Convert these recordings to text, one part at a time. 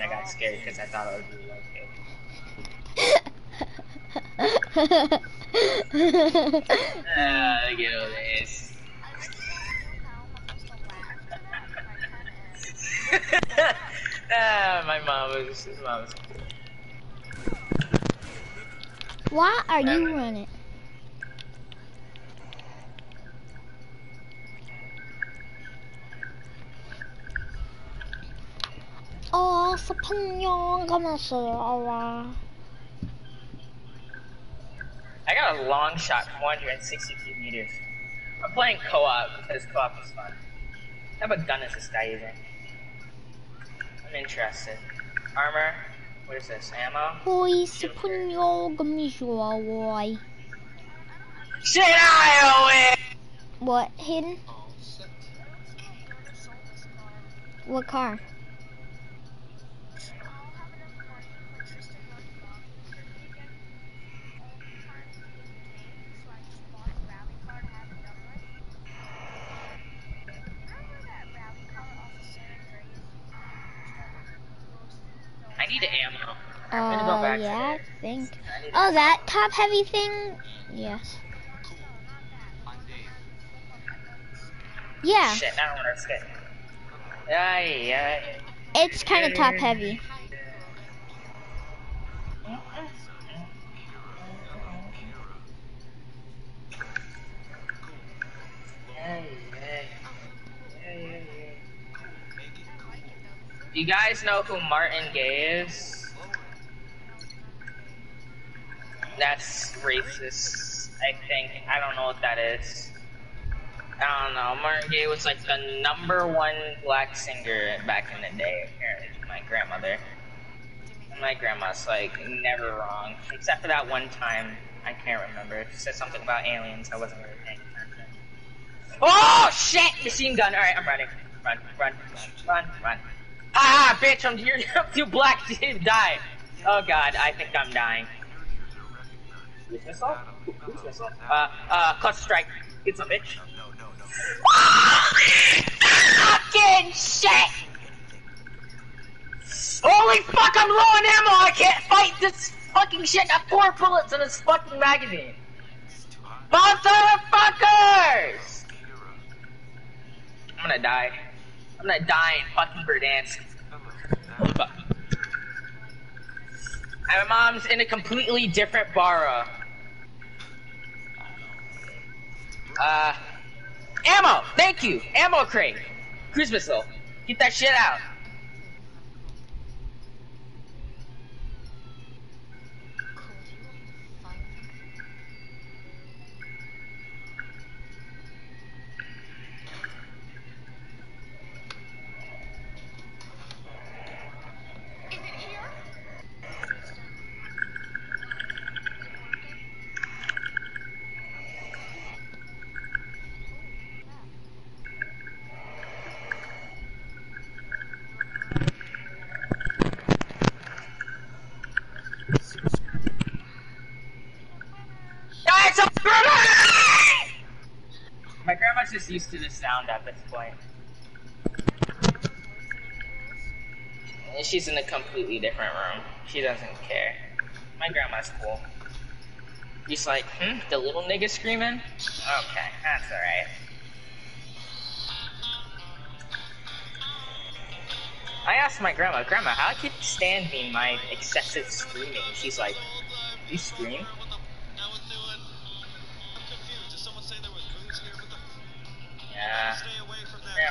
and I got scared because I thought I would be like it. Ah, look at all this. ah, my mom was, his mom was Why are you running? Oh, sa panyong kamasarawa. I got a long shot from 162 meters. I'm playing co-op because co-op is fun. What type of gun is this guy using? I'm interested. Armor. What is this? Ammo? Hoy, sa panyong kamasarawa. Shit, I What, Hidden? What car? Need ammo. I'm gonna go Uh, back yeah, I think. Oh, that top heavy thing? Yes. Yeah, Shit, I don't want to risk it. Yeah, yeah. it's kind of top heavy. You guys know who Marvin Gaye is? That's racist, I think. I don't know what that is. I don't know. Marvin Gaye was like the number one black singer back in the day, apparently, my grandmother. And my grandma's like never wrong, except for that one time. I can't remember. She said something about aliens. I wasn't really paying attention. Oh shit! Machine gun. All right, I'm running. Run, run, run, run, run. Ah, bitch! I'm you're, I'm too black to die. Oh god, I think I'm dying. Cruise missile? Cruise missile? Uh, uh, clutch strike. Get some bitch. Fucking shit! Holy fuck, I'm low on ammo! I can't fight this fucking shit! I have four bullets in this fucking magazine! Motherfuckers! I'm gonna die. I'm die in fucking Verdansk. Fuck. My mom's in a completely different bara. Uh, ammo! Thank you! Ammo crate! Cruise missile. Get that shit out. Guys, a grenade! My grandma's used to the sound at this point. And she's in a completely different room. She doesn't care. My grandma's cool. She's like, hmm, the little nigga screaming? Okay, that's alright. I asked my grandma, Grandma, how could you stand me my excessive screaming? She's like, you scream?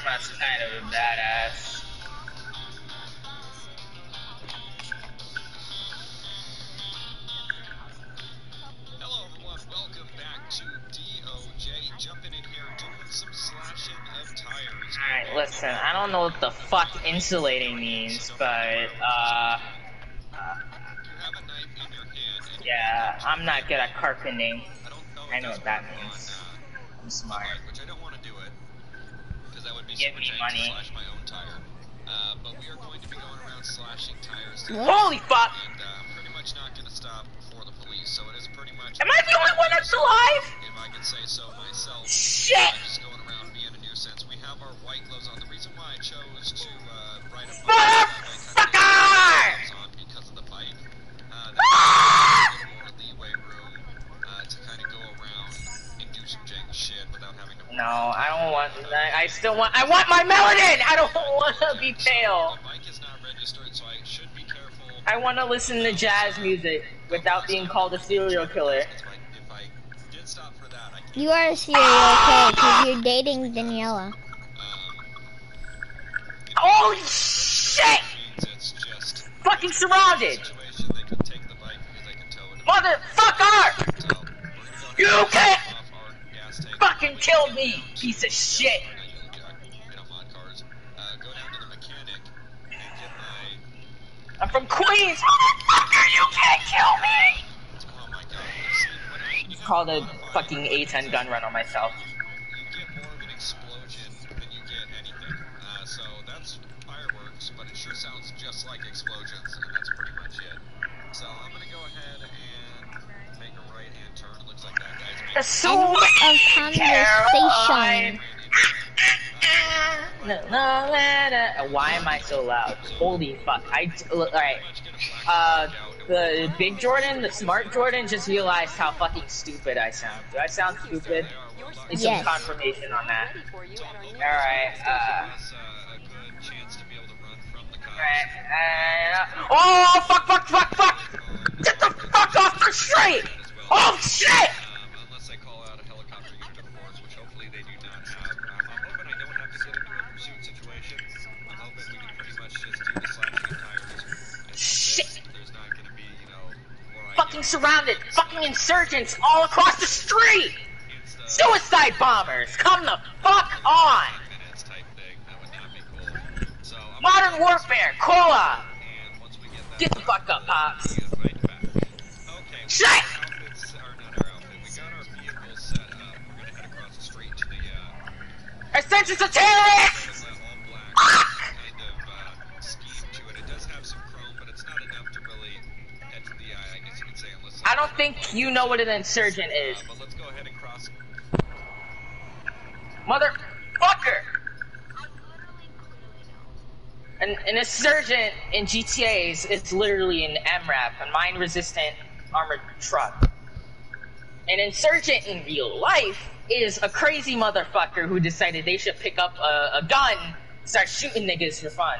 Kind of a badass. Hello everyone, welcome back to DOJ. Jumping in here, doing some slashing of tires. Alright, listen, I don't know what the fuck insulating means, but, uh, You a knife in your hand, and yeah, I'm not good at carpenting. I know. I if know that's what that means. uh, I'm smart. Alright, which I don't want to do it because that would be Give me money. slash my own tire. Uh, but we are going to be going around slashing tires? Holy fuck! and uh, I'm pretty much not going to stop before the police. So it is pretty much. Am I the only one that's alive? If I could say so myself. Shit! I'm just going around being a nuisance. We have our white gloves on. The reason why I chose to I still want. I want my melanin. I don't want to be pale. The mic is not registered, so I should be careful. I want to listen to jazz music without being called a serial killer. If I, if I did stop for that, I You are a serial killer because you're dating Daniela. Um, oh Holy shit! means it's just Fucking surrounded. situation. They can take the bike because they can tow it. Motherfucker! So we're gonna go ahead You can't fucking kill me, piece of shit. You know, mod cars. Uh, go down to the mechanic and. I'm from Queens. Motherfucker, you can't kill me. Oh my god. See, when I, when you Called a fucking A10 gun run on myself. You get more of an explosion than you get anything. Uh, so that's fireworks, but it sure sounds just like explosions, and that's pretty much it. So I'm gonna go ahead and End sweet of Caroline. conversation. No, no, no, no. Why am I so loud? Holy fuck! I look, all right. Uh, the big Jordan, the smart Jordan, just realized how fucking stupid I sound. Do I sound stupid? Need some Yes. confirmation on that. All right, uh, Us, uh, a good chance to be able to run from the cops. Alright, uh, oh fuck, fuck, fuck, fuck! Get the fuck off the street! Oh shit! Um, unless they call out a helicopter unit, of course, which hopefully they do not have. Um, I'm hoping I don't have to get into a pursuit situation. I'm hoping we can pretty much just do the slashing of tires. And that's Shit. it. There's not going to be, you know, where I Fucking surrounded! Fucking insurgents all across the street! Suicide bombers! Come the fuck on! Modern type thing. That would not be cool. So I'm Modern warfare, Cola! You know what an insurgent is. Uh, but let's go ahead and cross. Motherfucker! An, an insurgent in GTAs is literally an MRAP, a mine-resistant armored truck. An insurgent in real life is a crazy motherfucker who decided they should pick up a, a gun, start shooting niggas for fun.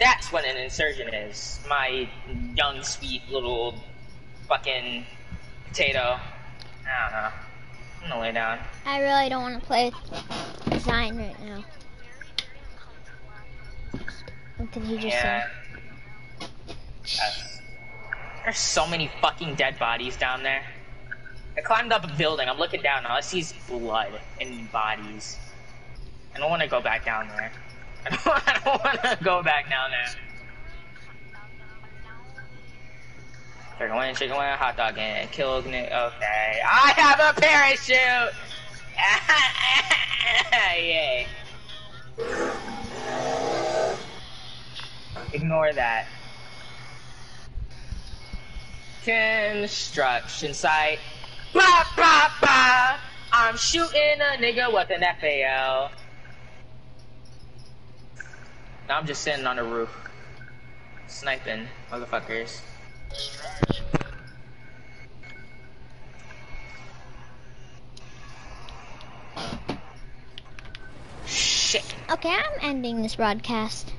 That's what an insurgent is. My young, sweet little fucking potato. I don't know. I'm gonna lay down. I really don't want to play design right now. What did he just Yeah. say? Yes. There's so many fucking dead bodies down there. I climbed up a building. I'm looking down. All I see is blood and bodies. I don't want to go back down there. I don't, want to go back down there. Chicken wing, chicken wing, hot dog, and kill. Okay, I have a parachute. Yay. Ignore that. Construction site. Ba ba ba. I'm shooting a nigga with an FAL. Now I'm just sitting on the roof. Sniping motherfuckers. Shit. Okay, I'm ending this broadcast.